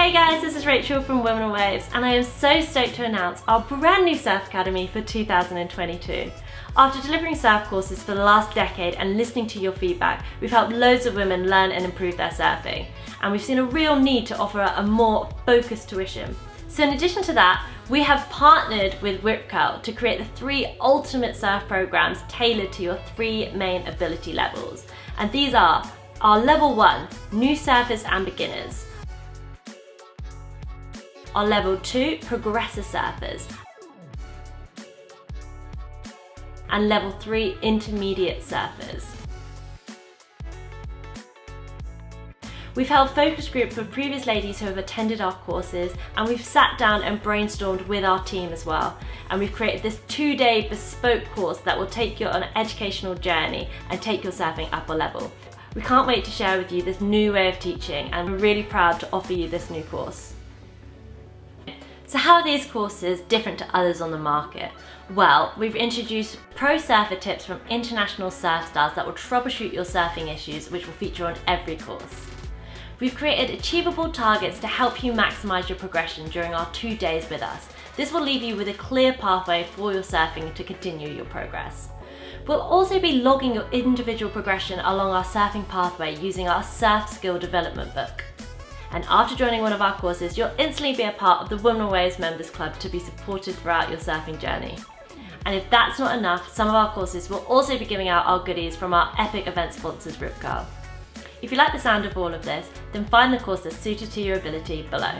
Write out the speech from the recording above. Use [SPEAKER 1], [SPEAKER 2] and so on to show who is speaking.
[SPEAKER 1] Hey guys, this is Rachel from Women and Waves and I am so stoked to announce our brand new Surf Academy for 2022. After delivering surf courses for the last decade and listening to your feedback, we've helped loads of women learn and improve their surfing. And we've seen a real need to offer a more focused tuition. So in addition to that, we have partnered with Rip Curl to create the three ultimate surf programs tailored to your three main ability levels. And these are our level one, new surfers and beginners. Our level two, progressor surfers. And level three, intermediate surfers. We've held focus groups with previous ladies who have attended our courses and we've sat down and brainstormed with our team as well. And we've created this two day bespoke course that will take you on an educational journey and take your surfing up a level. We can't wait to share with you this new way of teaching and we're really proud to offer you this new course. So how are these courses different to others on the market? Well, we've introduced pro surfer tips from international surf stars that will troubleshoot your surfing issues, which will feature on every course. We've created achievable targets to help you maximise your progression during our two days with us. This will leave you with a clear pathway for your surfing to continue your progress. We'll also be logging your individual progression along our surfing pathway using our Surf Skill Development book. And after joining one of our courses, you'll instantly be a part of the Women Waves Members Club to be supported throughout your surfing journey. And if that's not enough, some of our courses will also be giving out our goodies from our epic event sponsors Rip Curl. If you like the sound of all of this, then find the course that's suited to your ability below.